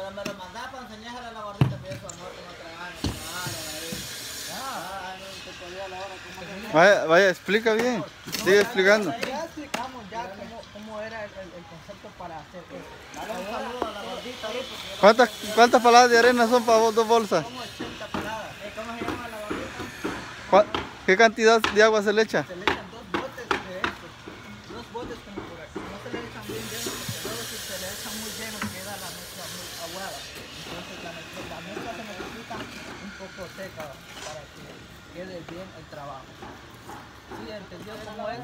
Pero me lo mandaba para enseñarle a la gordita, pero eso amor que no trabaja, no trabaja, ahí. Ah, no te podía la hora, ¿cómo se Vaya, vaya, explica bien. Sigue explicando. Ya explicamos ya cómo, cómo era el, el- concepto para hacer eso. Dale un saludo a la gordita ahí, ¿Cuántas, cuántas paladas de arena son para vos dos bolsas? Como 80 paladas. Eh, ¿Cómo se llama la gordita? ¿Cuá- ¿Qué cantidad de agua se le echa? Se le echan dos botes de estos. Dos botes como por aquí. No se le echan bien llenos poco seca para que quede bien el trabajo. ¿Sí? ¿Entendió cómo es?